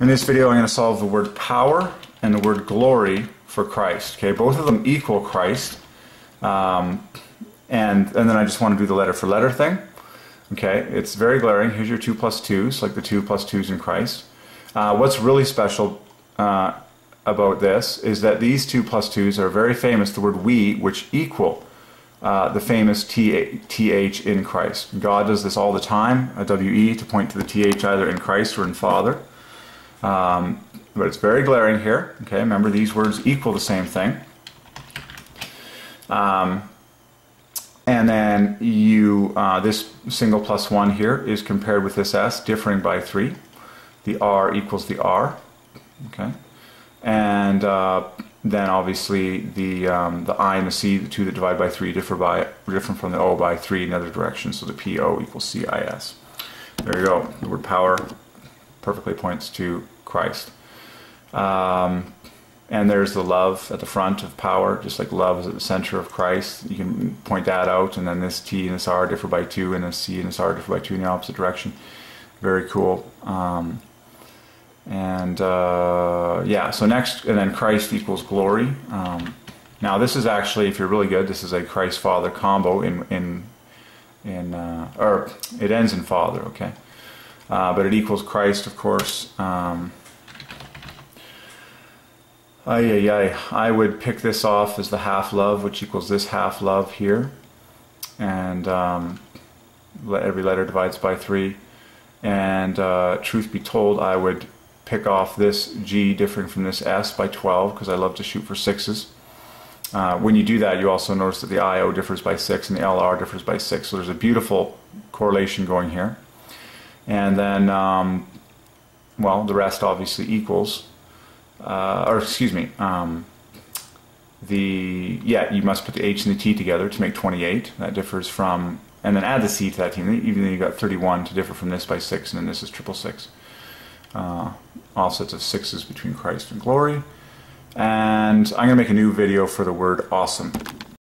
In this video I'm going to solve the word power and the word glory for Christ. Okay, both of them equal Christ. Um, and, and then I just want to do the letter for letter thing. Okay, it's very glaring. Here's your 2 plus 2s, like the 2 plus 2s in Christ. Uh, what's really special uh, about this is that these 2 plus 2s are very famous, the word we, which equal uh, the famous TH in Christ. God does this all the time, a WE to point to the TH either in Christ or in Father. Um, but it's very glaring here. Okay, remember these words equal the same thing. Um, and then you, uh, this single plus one here is compared with this S, differing by three. The R equals the R. Okay, and uh, then obviously the um, the I and the C, the two that divide by three, differ by different from the O by three in the other direction. So the PO equals CIS. There you go. The word power perfectly points to Christ. Um, and there's the love at the front of power, just like love is at the center of Christ. You can point that out, and then this T and this R differ by two, and this C and this R differ by two in the opposite direction. Very cool. Um, and uh, yeah, so next, and then Christ equals glory. Um, now this is actually, if you're really good, this is a Christ Father combo in in in uh, or it ends in Father, okay, uh, but it equals Christ, of course. Um, Ay, ay. I would pick this off as the half love, which equals this half love here. And um, every letter divides by three. And uh, truth be told, I would pick off this G differing from this S by 12 because I love to shoot for sixes. Uh, when you do that, you also notice that the IO differs by 6 and the LR differs by 6. So there's a beautiful correlation going here. And then, um, well, the rest obviously equals uh, or excuse me, um, the yeah, you must put the H and the T together to make 28. That differs from, and then add the C to that team. Even though you got 31 to differ from this by six, and then this is triple six. Uh, all sets of sixes between Christ and glory. And I'm going to make a new video for the word awesome.